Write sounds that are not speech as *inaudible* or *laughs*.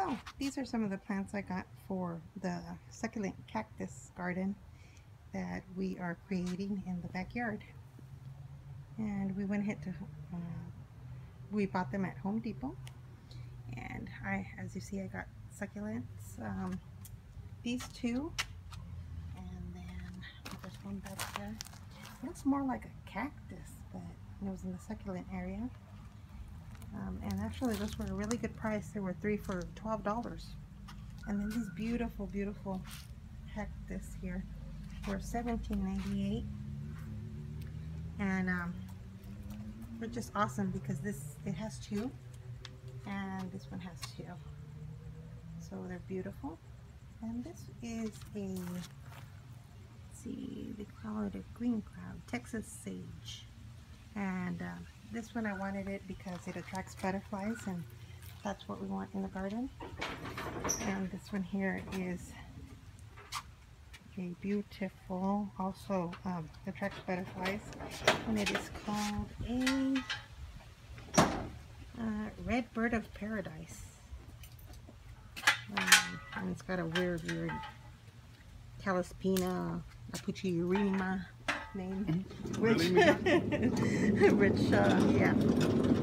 So these are some of the plants I got for the succulent cactus garden that we are creating in the backyard. And we went ahead to, uh, we bought them at Home Depot. And I, as you see, I got succulents. Um, these two. And then there's one back there. It looks more like a cactus, but it was in the succulent area. Um, and actually those were a really good price. There were three for $12. And then these beautiful, beautiful cactus here were $17.98. And um, they're just awesome because this, it has two. And this one has two. So they're beautiful. And this is a, see, they call it a green cloud, Texas sage. And um, this one I wanted it because it attracts butterflies and that's what we want in the garden. And this one here is a beautiful, also um, attracts butterflies. And it is called a uh, red bird of paradise. Um, and it's got a weird, weird Caesalpinia pulcherrima name. Mm-hmm. Which, which, *laughs* uh, yeah.